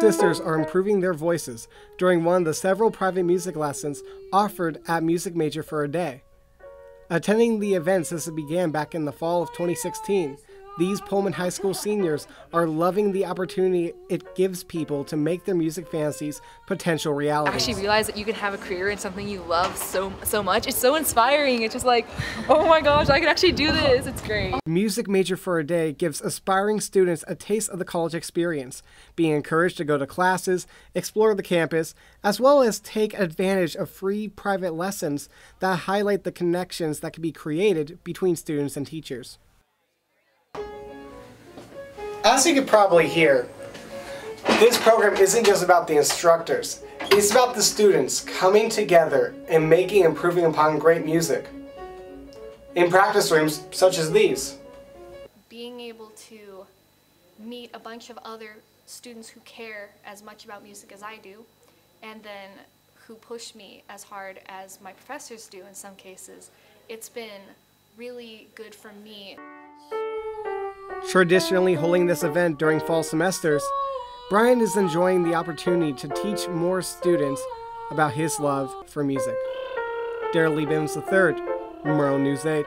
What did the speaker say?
Sisters are improving their voices during one of the several private music lessons offered at Music Major for a Day. Attending the event since it began back in the fall of 2016, these Pullman High School seniors are loving the opportunity it gives people to make their music fantasies potential reality. Actually realize that you can have a career in something you love so so much. It's so inspiring. It's just like, oh my gosh, I can actually do this. It's great. Music Major for a Day gives aspiring students a taste of the college experience, being encouraged to go to classes, explore the campus, as well as take advantage of free private lessons that highlight the connections that can be created between students and teachers. As you could probably hear, this program isn't just about the instructors. It's about the students coming together and making improving upon great music. In practice rooms such as these. Being able to meet a bunch of other students who care as much about music as I do, and then who push me as hard as my professors do in some cases, it's been really good for me. Traditionally holding this event during fall semesters, Brian is enjoying the opportunity to teach more students about his love for music. Darold Lee Bivens III, Murrow News 8.